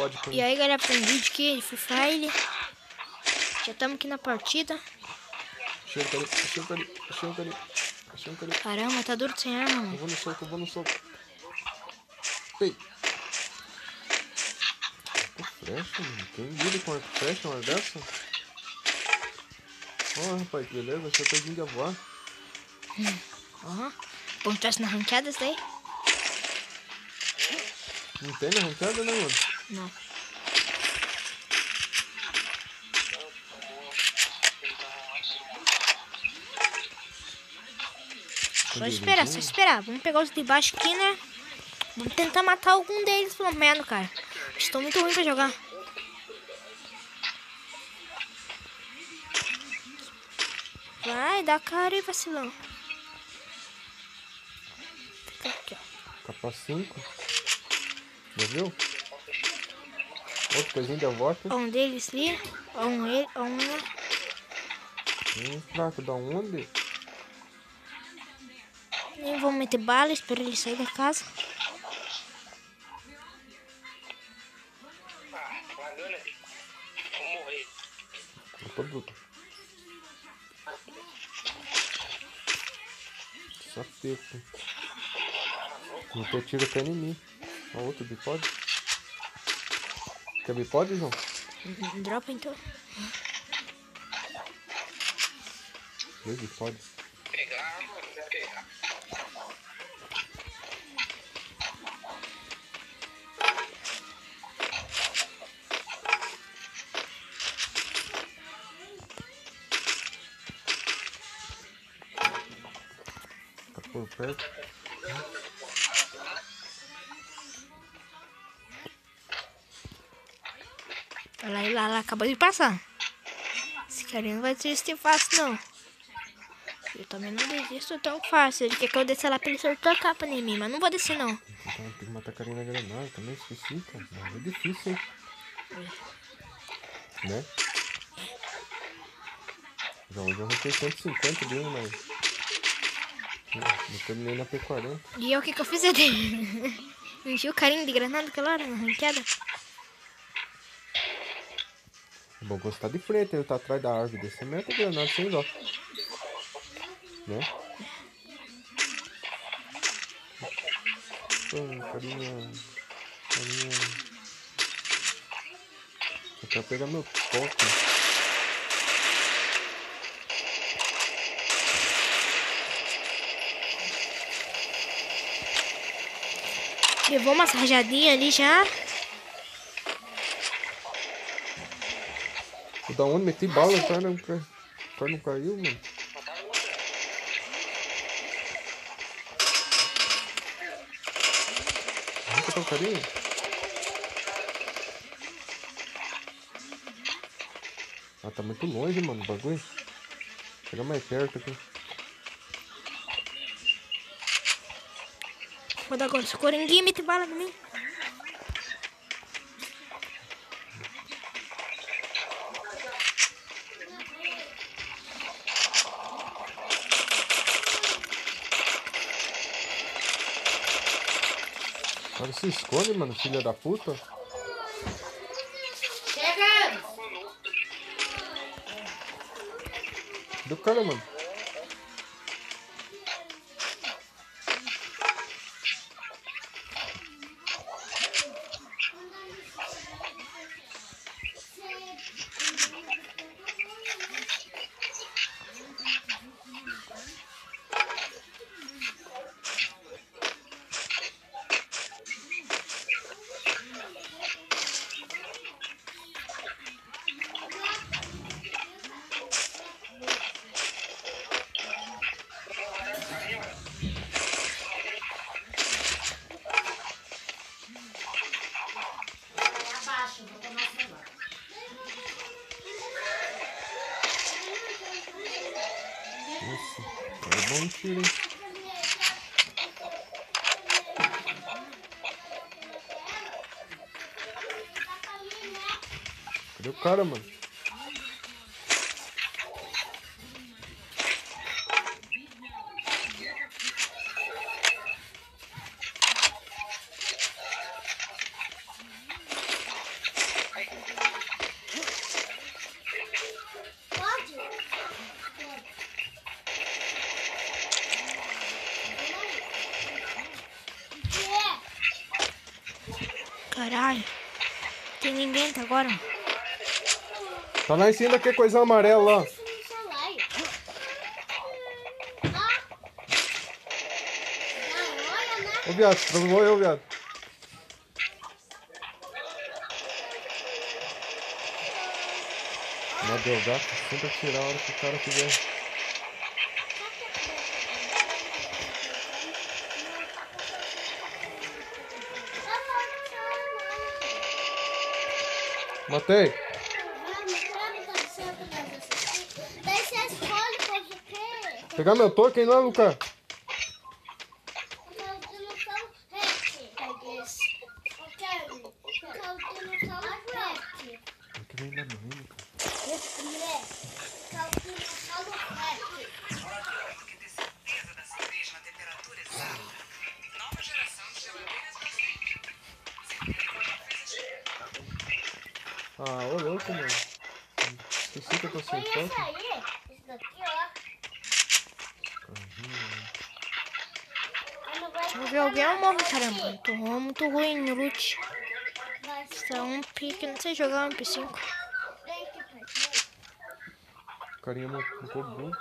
pode E aí, galera, tem um vídeo aqui, Free Fire. Já estamos aqui na partida. Um carinho, achei um carinho. Achei um carinho. Caramba, tá duro sem arma, Eu mano. vou no soco, eu vou no soco. Ei. Com flecha, mano. Quem lida com flecha uma dessa? Ó, rapaz, que beleza. Achei que a gente ia voar. Aham. Bom, tivesse na ranqueada isso daí? Não tem na arrancada, né, mano? Não. Só esperar, só esperar. Vamos pegar os de baixo aqui, né? Vamos tentar matar algum deles, pelo menos, cara. Estou muito ruim pra jogar. Vai, dá cara aí, vacilão. Fica aqui, ó. Capa 5. Já viu? Outro coisinho da volta. Um deles ali. Um ele, um. Hum, fraco da onde? Nem vou meter bala, espero ele sair da casa. Ah, aqui. Vou morrer. Eu tô bruto. Só teco. Não ter tiro até em mim. Ó, outro bipode. Quer bipode, João? Dropa então. Dois bipodes. Pegar, mano, pegar. Tá por perto. Lá, lá, lá, acabou de passar. Esse carinha não vai desistir fácil, não. Eu também não desisto tão fácil. Ele quer que eu desça lá pra ele soltar a capa em mim, mas não vou descer, não. Então tem que matar a Karina Granada. Também esqueci, cara. Mas é difícil, hein? Né? Já hoje eu arranquei 150 dele, mas. Não terminei na P40. E eu, o que que eu fiz dele? Enchi o carinho de granada aquela hora, na ranqueada. Bom gostar de frente, ele tá atrás da árvore. Mete a granada sem dó. Né? Carinha. Carinha. Eu quero pegar meu copo. Levou umas rajadinhas ali já. Da onde meti bala, o cara, o cara, não caiu, mano. Onde tá o carinha? Ah, tá muito longe, mano, o bagulho. Chega mais perto aqui. Vou dar agora. Se o coringuinho mete bala em mim. Cara se esconde, mano, filha da puta. Do cara, mano. Bom tiro, hein? Cadê o cara, mano? Ai. Tem ninguém até agora. Tá lá em cima que coisa amarela. Ô viado, travou eu, viado. Meu Deus, gato sempre atirar a hora que o cara quiser. Matei. Pegar meu token lá, Lucas. Qual dinossauro Rex? Pega Olha token. esse aí. Esse daqui, ó. Vou ver alguém eu morro, caramba. Eu tô muito ruim no loot. Só um pique, não sei jogar um MP5. Vem aqui, pai. O carinha bancou burro.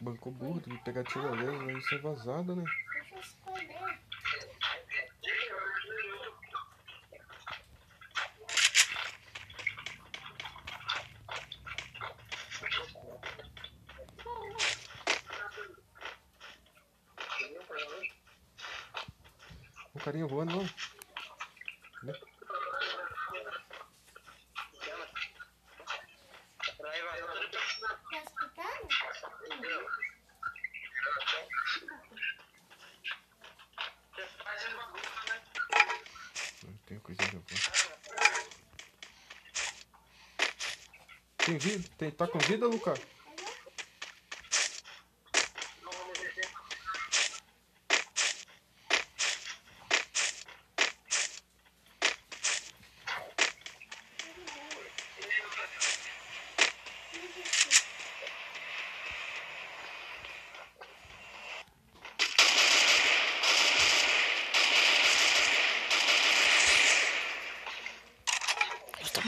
Bancou burro, tem que pegar tirolesa, vai ser vazado, né? Deixa eu escolher. Carinha voando, algum. Tem vida? Tem, tá com vida, Lucas?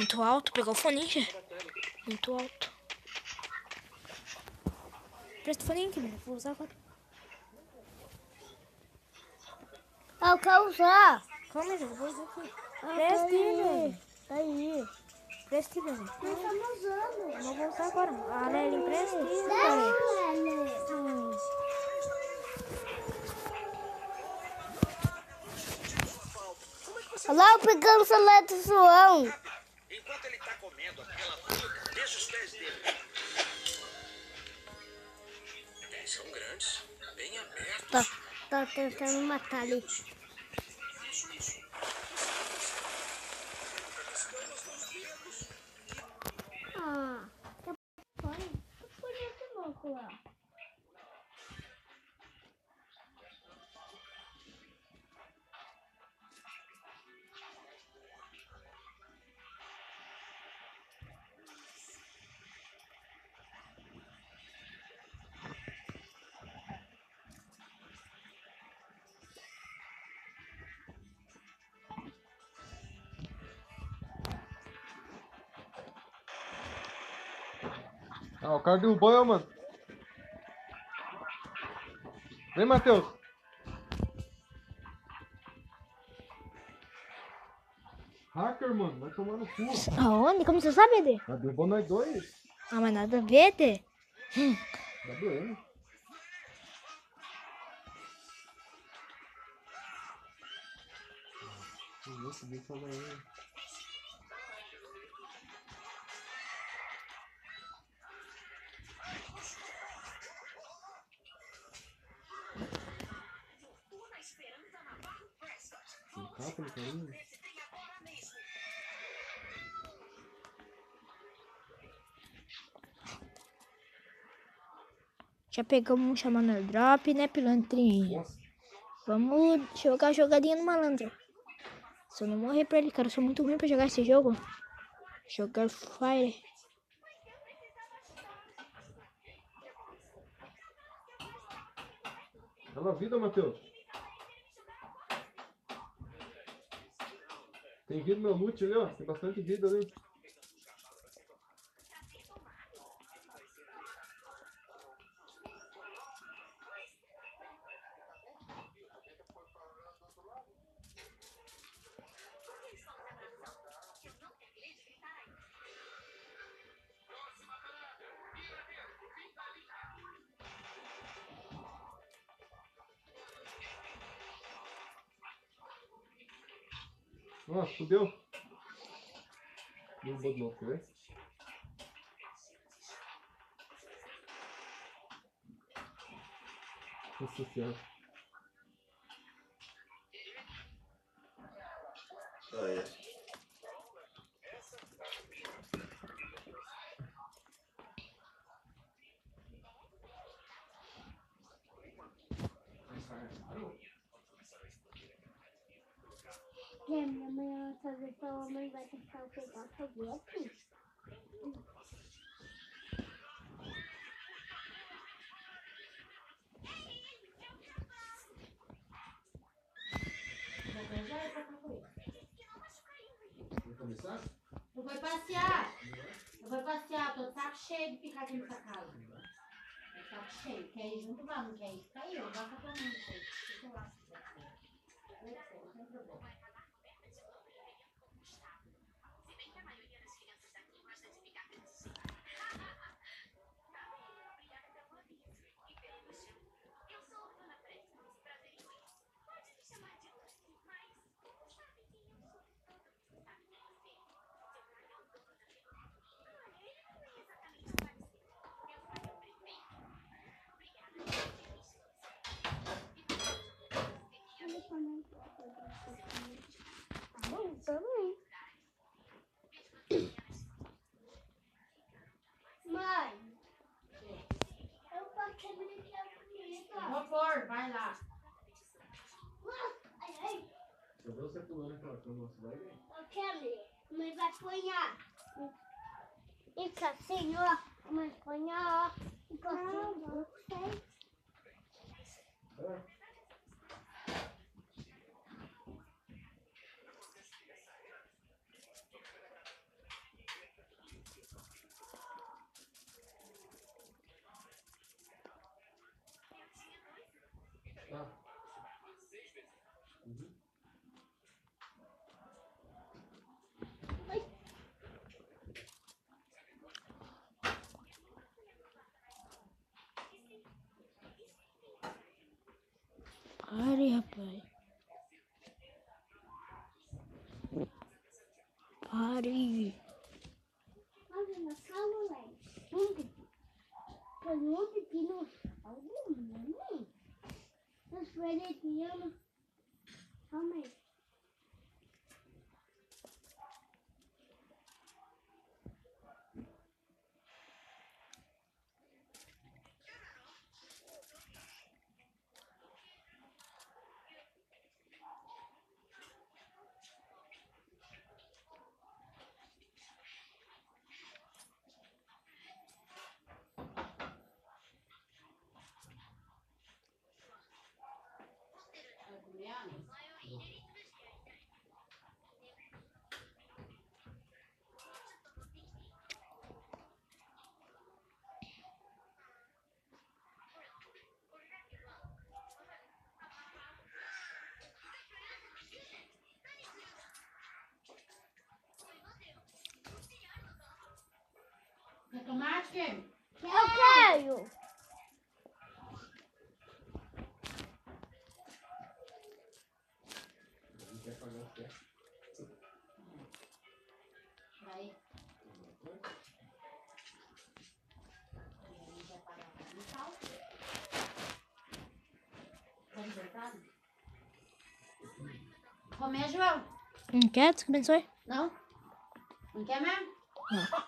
Muito alto, pegou o fone, já. Muito alto. Presta o fone, que vou usar agora. Eu quero usar. Calma eu vou usar aqui. Tá Presta aí. ele. Tá aí. Presta ele. Nós estamos usando. Não vou usar agora. Ah, Lely. Deixa, Lele. Olha lá eu pegando o celular do João. Enquanto ele tá comendo aquela deixa os pés dele. São grandes, bem abertos. Tá, tá tentando matar ali. Ah, o cara derrubou eu, mano. Vem, Matheus. Hacker, mano, vai tomar no cu. Aonde? Como você sabe, Ed? Ah, derrubou nós dois. Ah, mas nada a ver, Ed. Tá doendo. Nossa, deixa eu Tem carinho? Já pegamos um chamando airdrop, né, pilantrinha? Vamos jogar jogadinha no malandro. Se eu não morrer pra ele, cara, eu sou muito ruim pra jogar esse jogo. Jogar Fire. Dá uma vida, Matheus. Tem vidro no loot ali, ó. Tem bastante vidro ali. Ó, fudeu. Derrubou de novo, quer ver? Nossa senhora. Olha. Que minha mãe vai fazer sua mãe vai tentar pegar foguete. Vamos começar? Eu vou passear. Eu vou passear. Tô de saco cheio de ficar aqui nessa casa. Tô de saco cheio. Quer ir junto? Vamos. Quer ir? Fica aí. Eu vou com a tua mãe. Fica lá. Não tem problema. Bom, também. Mãe, eu posso brincar comigo. Vou pôr. Vai lá. Ai, ai. Se eu ver você pulando aquela cama, você vai ver. Ô, Kelly, mãe vai apanhar. Fica assim, ó. Mãe apanhar, ó. Fica assim, ó. É. Tá. Uhum. Pare, rapaz. Pare. Olha na sala, velho. Onde? Foi onde que não... Algum Os venezianos... Calma aí. Vai comer, Ana? Quer tomate? Eu quero. Comer, João? Não quer? Descansou? Não? Não quer mesmo? Não.